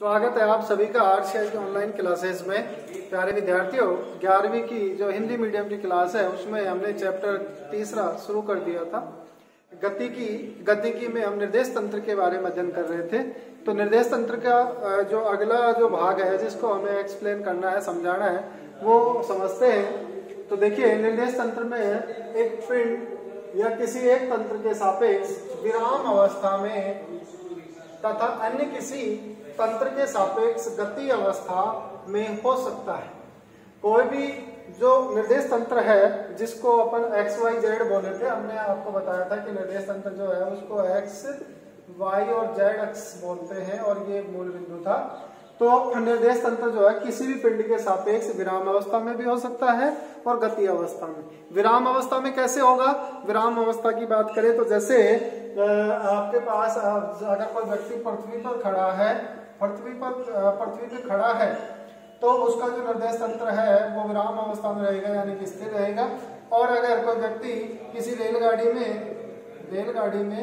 स्वागत है आप सभी का आर के ऑनलाइन क्लासेस में। प्यारे विद्यार्थियों, ग्यारहवीं की जो हिंदी मीडियम की क्लास है, उसमें हमने चैप्टर तीसरा शुरू कर दिया था। गति की गतिकी में हम निर्देश तंत्र के बारे में अध्ययन कर रहे थे। तो निर्देश तंत्र का जो अगला जो भाग है, जिसको हमें एक्सप्लेन करना है, समझाना है, वो समझते हैं। तो देखिए, निर्देश तंत्र में एक पिंड या किसी एक तंत्र के सापेक्ष विराम अवस्था में तथा अन्य किसी तंत्र के सापेक्ष गति अवस्था में हो सकता है। कोई भी जो निर्देश तंत्र है, जिसको अपन एक्स वाई जेड बोले थे, हमने आपको बताया था कि निर्देश तंत्र जो है, उसको एक्स वाई और जेड एक्स बोलते हैं और ये मूल बिंदु था। तो निर्देश तंत्र जो है, किसी भी पिंड के सापेक्ष विराम अवस्था में भी हो सकता है और गति अवस्था में। विराम अवस्था में कैसे होगा? विराम अवस्था की बात करें तो जैसे आपके पास अगर कोई व्यक्ति पृथ्वी पर खड़ा है, पृथ्वी पर पृथ्वी पर खड़ा है तो उसका जो निर्देश तंत्र है, वो विराम अवस्था में रहेगा, यानी कि स्थिर रहेगा। और अगर कोई व्यक्ति किसी रेलगाड़ी में रेलगाड़ी में,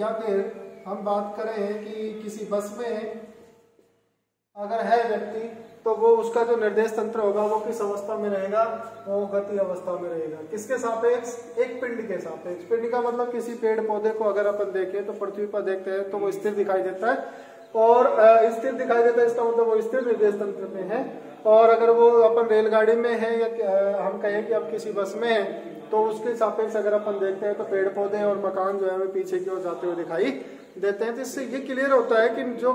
या फिर हम बात करें कि किसी बस में, अगर है व्यक्ति तो वो उसका जो निर्देश तंत्र होगा, वो किस अवस्था में रहेगा, वो गति अवस्था में रहेगा। किसके सापेक्ष? एक पिंड के सापेक्ष। पिंड का मतलब किसी पेड़ पौधे को अगर अपन देखें तो पृथ्वी पर देखते हैं तो वो स्थिर दिखाई देता है। और स्थिर दिखाई देता है, इसका मतलब वो स्थिर निर्देश तंत्र में है। और अगर वो अपन रेलगाड़ी में है, या हम कहें कि अब किसी बस में है तो उसके सापेक्ष अगर अपन देखते हैं तो पेड़ पौधे और मकान जो है हमें पीछे की ओर जाते हुए दिखाई देते हैं। तो इससे ये क्लियर होता है कि जो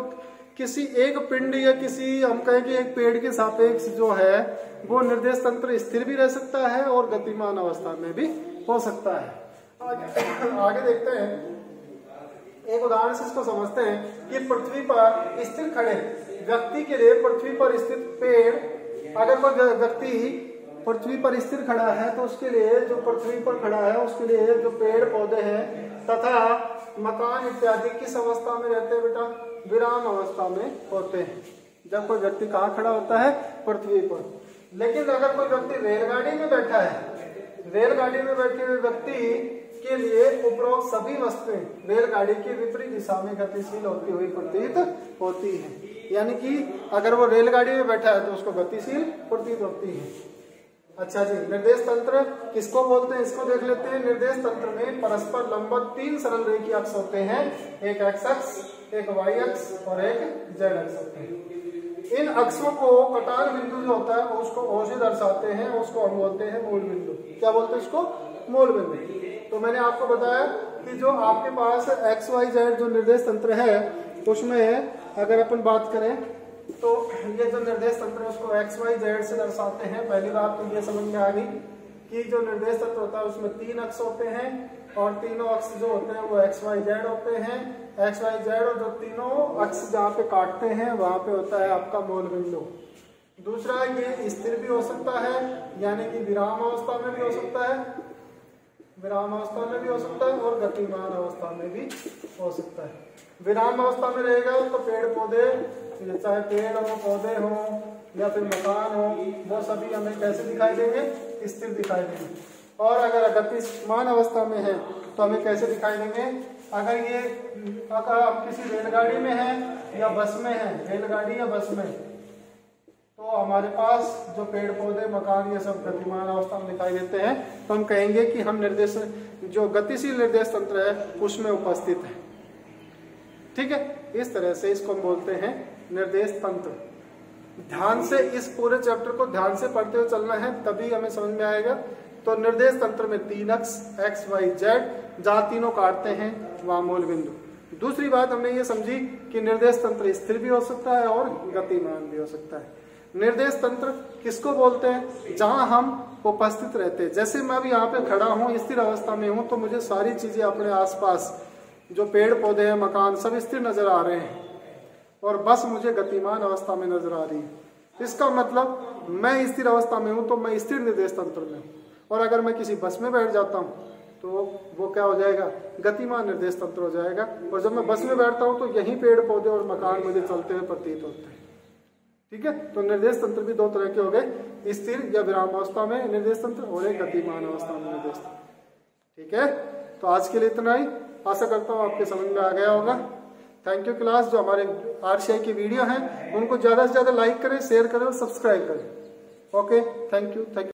किसी एक पिंड या किसी हम कहें कि एक पेड़ के सापेक्ष जो है वो निर्देश तंत्र स्थिर भी रह सकता है और गतिमान अवस्था में भी हो सकता है। आगे, आगे देखते हैं। एक उदाहरण से इसको समझते हैं कि पृथ्वी पर स्थिर खड़े व्यक्ति के लिए पृथ्वी पर स्थित पेड़ अगर कोई व्यक्ति पृथ्वी पर स्थिर खड़ा है तो उसके लिए जो पृथ्वी पर खड़ा है उसके लिए जो पेड़ पौधे हैं तथा मकान इत्यादि किस अवस्था में रहते हैं बेटा? विराम अवस्था में होते हैं। जब कोई व्यक्ति कहाँ खड़ा होता है? पृथ्वी पर। लेकिन अगर कोई व्यक्ति रेलगाड़ी में बैठा है, रेलगाड़ी में बैठे हुए व्यक्ति के लिए उपरोक्त सभी वस्तुएँ रेलगाड़ी की विपरीत दिशा में गतिशील होती हुई प्रतीत होती है। यानी कि अगर वो रेलगाड़ी में बैठा है तो उसको गतिशील प्रतीत होती है। अच्छा जी, निर्देश तंत्र किसको बोलते हैं? इसको देख लेते हैं। निर्देश तंत्र में परस्पर लंबक तीन सरल रेखी अक्ष होते हैं। एक एक्स अक्ष, एक वाई अक्ष और एक जेड अक्ष होते हैं। इन अक्षों को कटार बिंदु जो होता है उसको ओ दर्शाते हैं उसको हम बोलते हैं मूल बिंदु। क्या बोलते हैं इसको मूल बिंदु। तो मैंने आपको बताया कि जो आपके पास एक्स वाई जेड जो निर्देश तंत्र है, उसमें अगर अपन बात करें तो ये जो निर्देश तंत्र है, उसको एक्स वाई जेड से दर्शाते हैं। पहली बात तो ये समझ में आ गई कि जो निर्देश तंत्र होता है, उसमें तीन अक्ष होते हैं और तीनों अक्ष जो होते हैं, वो एक्स वाई जेड होते हैं। एक्स वाई जेड और जो तीनों अक्ष जहाँ पे काटते हैं, वहाँ पे होता है आपका मोल बिंदु। दूसरा, ये स्थिर भी हो सकता है, यानी कि विराम अवस्था में भी हो सकता है। विराम अवस्था में भी हो सकता है और गतिमान अवस्था में भी हो सकता है। विराम अवस्था में रहेगा तो पेड़ पौधे चाहे पेड़ हो, पौधे हो, या फिर मकान हो, वो सभी हमें कैसे दिखाई देंगे? स्थिर दिखाई देंगे। और अगर गतिमान अवस्था में है तो हमें कैसे दिखाई देंगे? अगर ये, अगर आप किसी रेलगाड़ी में है, या बस में है, रेलगाड़ी या बस में तो हमारे पास जो पेड़ पौधे मकान, ये सब गतिमान अवस्था में दिखाई देते हैं तो हम कहेंगे कि हम निर्देश, जो गतिशील निर्देश तंत्र है, उसमें उपस्थित है। ठीक है? इस तरह से इसको हम बोलते हैं निर्देश तंत्र। ध्यान से इस पूरे चैप्टर को ध्यान से पढ़ते हुए चलना है, तभी हमें समझ में आएगा। तो निर्देश तंत्र में तीन अक्स एक्स वाई जेड जहाँ तीनों काटते हैं, वहाँ मूल बिंदु। दूसरी बात हमने ये समझी कि निर्देश तंत्र स्थिर भी हो सकता है और गतिमान भी हो सकता है। निर्देश तंत्र किसको बोलते हैं? जहाँ हम उपस्थित रहते हैं। जैसे मैं अभी यहाँ पे खड़ा हूँ, स्थिर अवस्था में हूँ तो मुझे सारी चीज़ें अपने आसपास जो पेड़ पौधे हैं, मकान, सब स्थिर नज़र आ रहे हैं। और बस मुझे गतिमान अवस्था में नज़र आ रही है। इसका मतलब मैं स्थिर अवस्था में हूँ तो मैं स्थिर निर्देश तंत्र में हूँ। और अगर मैं किसी बस में बैठ जाता हूँ तो वो क्या हो जाएगा? गतिमान निर्देश तंत्र हो जाएगा। और जब मैं बस में बैठता हूँ तो यही पेड़ पौधे और मकान मुझे चलते हुए प्रतीत होते हैं। ठीक है? तो निर्देश तंत्र भी दो तरह के हो गए। स्थिर या विराम अवस्था में निर्देश तंत्र और एक गतिमान अवस्था में निर्देश तंत्र। ठीक है? तो आज के लिए इतना ही। आशा करता हूँ आपके समझ में आ गया होगा। थैंक यू क्लास जो हमारे आरसीआई की वीडियो हैं, उनको ज़्यादा से ज़्यादा लाइक करें शेयर करें और सब्सक्राइब करें। Okay thank you thank you